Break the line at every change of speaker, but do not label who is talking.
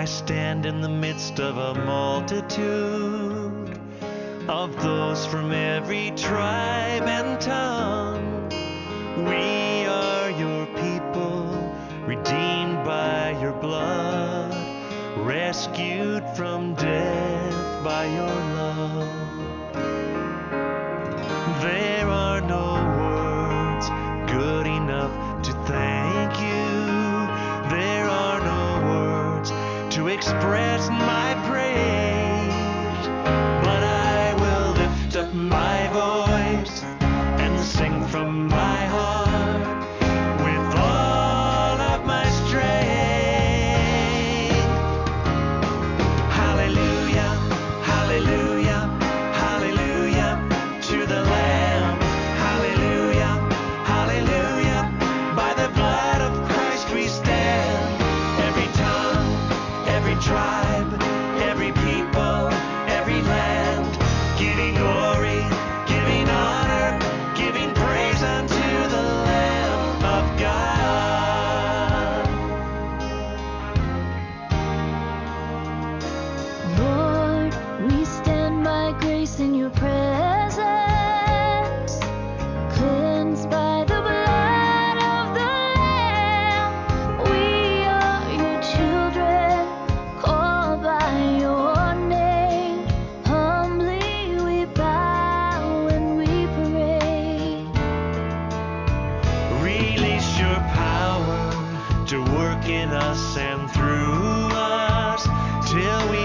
I stand in the midst of a multitude of those from every tribe and tongue. We are your people, redeemed by your blood, rescued from death by your love. spreads my
in
us and through us till we